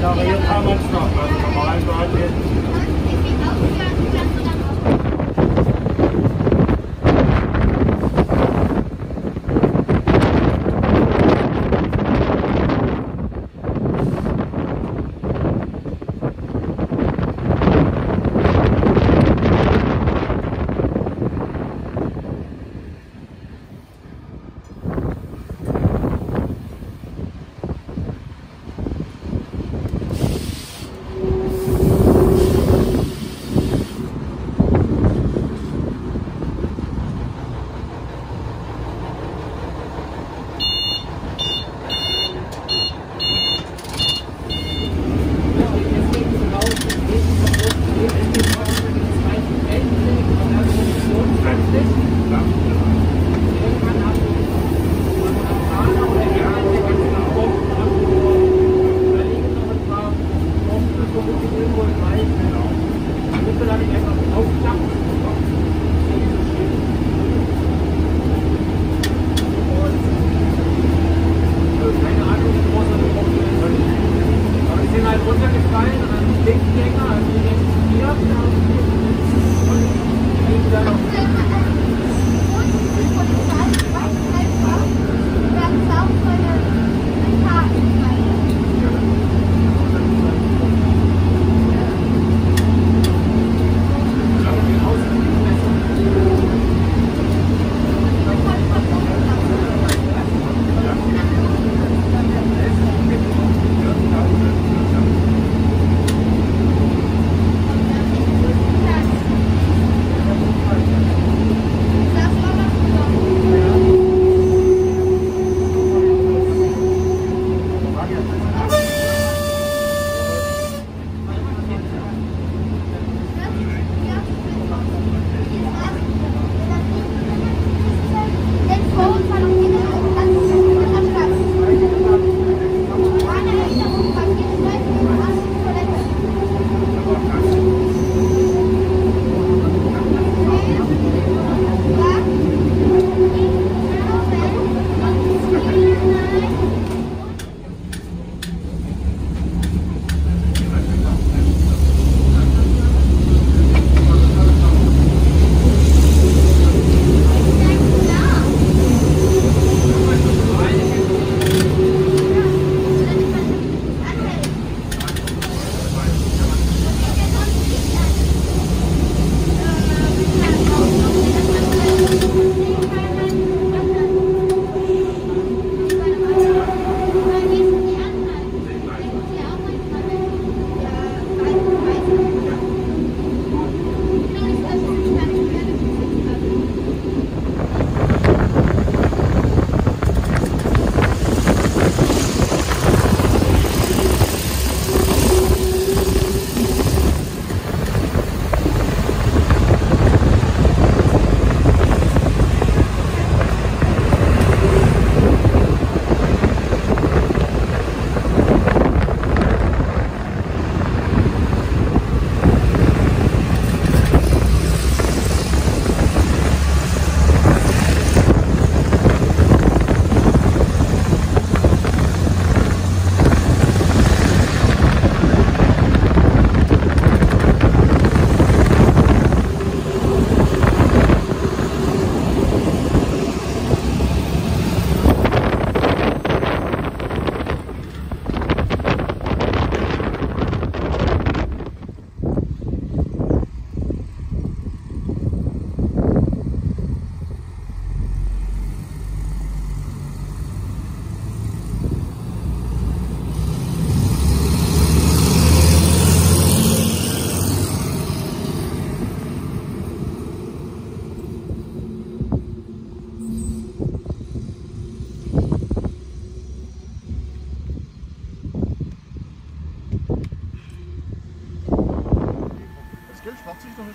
Ja, aber hier kann man es noch. Also normalerweise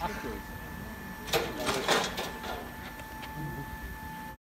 Thank you.